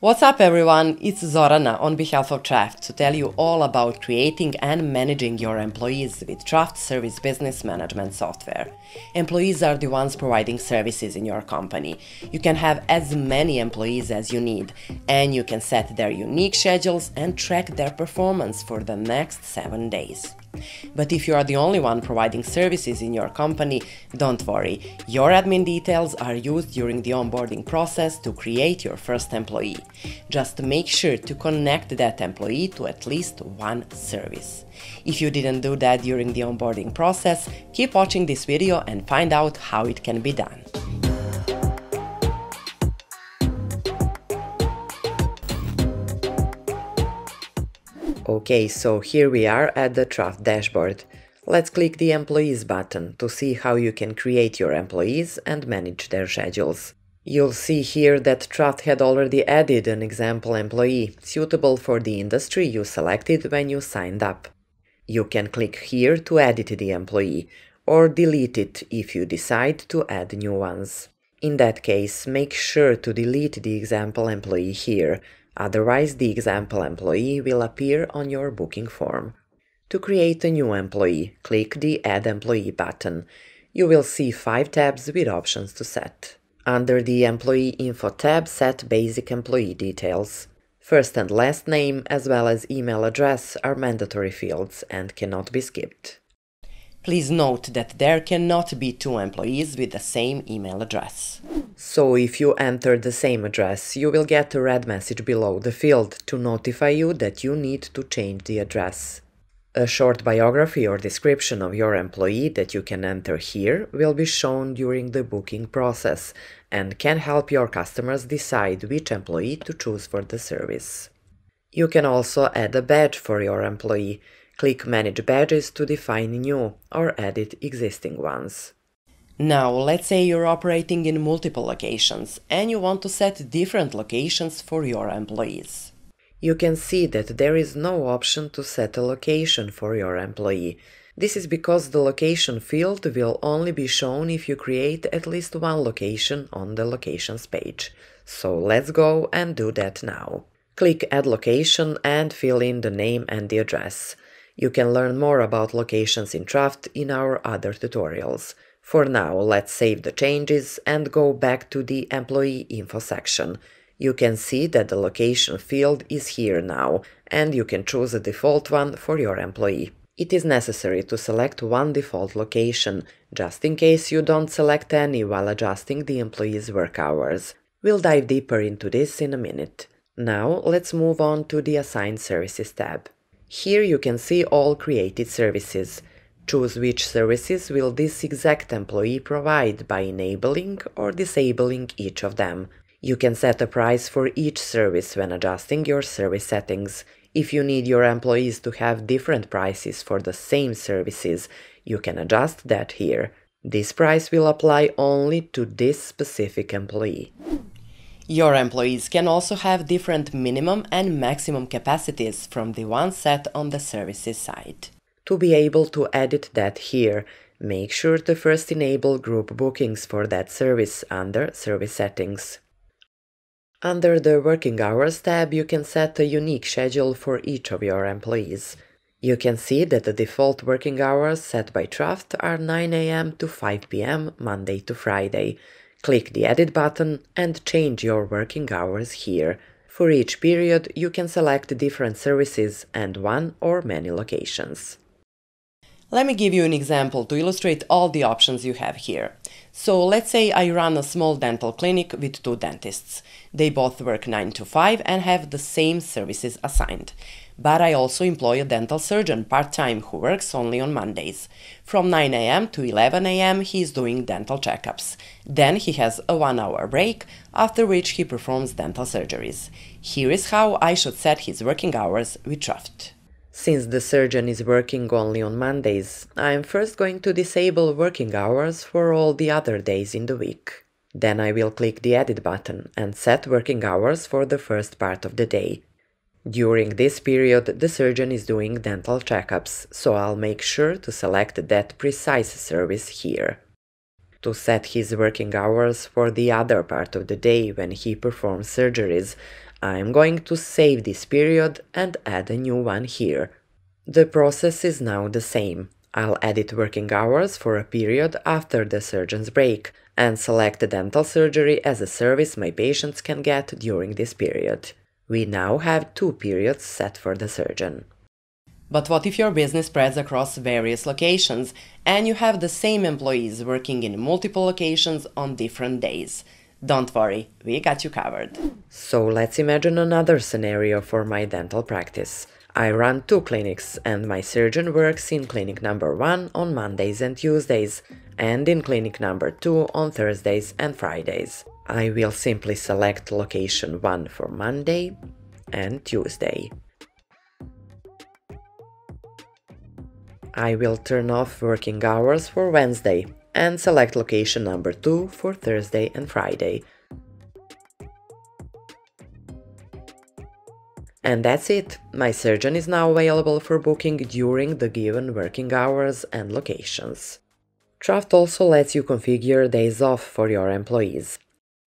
What's up everyone, it's Zorana on behalf of Trafft to tell you all about creating and managing your employees with Trafft Service Business Management software. Employees are the ones providing services in your company. You can have as many employees as you need and you can set their unique schedules and track their performance for the next 7 days. But if you are the only one providing services in your company, don't worry. Your admin details are used during the onboarding process to create your first employee. Just make sure to connect that employee to at least one service. If you didn't do that during the onboarding process, keep watching this video and find out how it can be done. Okay, so here we are at the Trafft dashboard. Let's click the Employees button to see how you can create your employees and manage their schedules. You'll see here that Trafft had already added an example employee suitable for the industry you selected when you signed up. You can click here to edit the employee or delete it if you decide to add new ones. In that case, make sure to delete the example employee here Otherwise, the example employee will appear on your booking form. To create a new employee, click the Add Employee button. You will see five tabs with options to set. Under the Employee Info tab, set basic employee details. First and last name, as well as email address, are mandatory fields and cannot be skipped. Please note that there cannot be two employees with the same email address. So if you enter the same address, you will get a red message below the field to notify you that you need to change the address. A short biography or description of your employee that you can enter here will be shown during the booking process and can help your customers decide which employee to choose for the service. You can also add a badge for your employee, Click Manage Badges to define new or edit existing ones. Now, let's say you're operating in multiple locations and you want to set different locations for your employees. You can see that there is no option to set a location for your employee. This is because the location field will only be shown if you create at least one location on the locations page. So let's go and do that now. Click Add Location and fill in the name and the address. You can learn more about locations in Trafft in our other tutorials. For now, let's save the changes and go back to the Employee Info section. You can see that the location field is here now, and you can choose a default one for your employee. It is necessary to select one default location, just in case you don't select any while adjusting the employee's work hours. We'll dive deeper into this in a minute. Now, let's move on to the Assigned Services tab. Here you can see all created services. Choose which services will this exact employee provide by enabling or disabling each of them. You can set a price for each service when adjusting your service settings. If you need your employees to have different prices for the same services, you can adjust that here. This price will apply only to this specific employee. Your employees can also have different minimum and maximum capacities from the one set on the services side. To be able to edit that here, make sure to first enable group bookings for that service under Service Settings. Under the Working Hours tab, you can set a unique schedule for each of your employees. You can see that the default working hours set by Trafft are 9 am to 5 pm Monday to Friday, Click the Edit button and change your working hours here. For each period, you can select different services and one or many locations. Let me give you an example to illustrate all the options you have here. So let's say I run a small dental clinic with two dentists. They both work 9 to 5 and have the same services assigned. But I also employ a dental surgeon part-time who works only on Mondays. From 9 am to 11 am he is doing dental checkups. Then he has a one hour break, after which he performs dental surgeries. Here is how I should set his working hours with Trafft. Since the surgeon is working only on Mondays, I am first going to disable working hours for all the other days in the week. Then I will click the Edit button and set working hours for the first part of the day. During this period, the surgeon is doing dental checkups, so I'll make sure to select that precise service here. To set his working hours for the other part of the day when he performs surgeries, I'm going to save this period and add a new one here. The process is now the same. I'll edit working hours for a period after the surgeon's break and select dental surgery as a service my patients can get during this period. We now have two periods set for the surgeon. But what if your business spreads across various locations and you have the same employees working in multiple locations on different days? Don't worry, we got you covered. So let's imagine another scenario for my dental practice. I run two clinics and my surgeon works in clinic number 1 on Mondays and Tuesdays and in clinic number 2 on Thursdays and Fridays. I will simply select location 1 for Monday and Tuesday. I will turn off working hours for Wednesday and select location number 2 for Thursday and Friday. And that's it. My surgeon is now available for booking during the given working hours and locations. Trafft also lets you configure days off for your employees.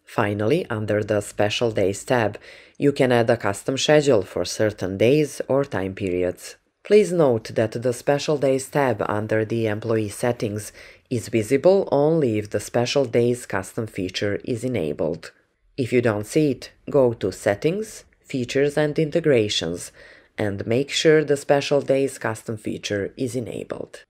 Finally, under the Special Days tab, you can add a custom schedule for certain days or time periods. Please note that the Special Days tab under the Employee Settings is visible only if the Special Days custom feature is enabled. If you don't see it, go to Settings, features and integrations, and make sure the Special Days custom feature is enabled.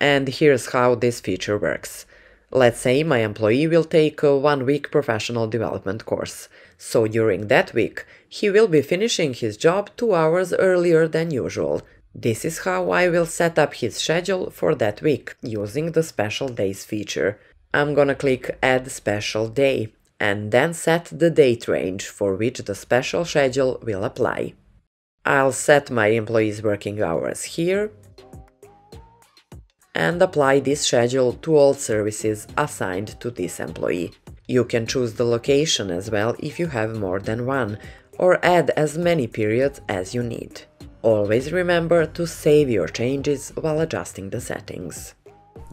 And here's how this feature works. Let's say my employee will take a one-week professional development course, so during that week he will be finishing his job two hours earlier than usual. This is how I will set up his schedule for that week using the Special Days feature. I'm gonna click Add Special Day and then set the date range for which the special schedule will apply. I'll set my employee's working hours here and apply this schedule to all services assigned to this employee. You can choose the location as well if you have more than one, or add as many periods as you need. Always remember to save your changes while adjusting the settings.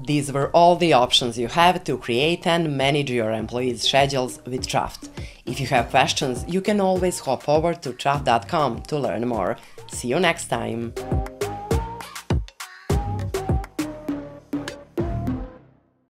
These were all the options you have to create and manage your employees' schedules with Trafft. If you have questions, you can always hop over to trafft.com to learn more. See you next time!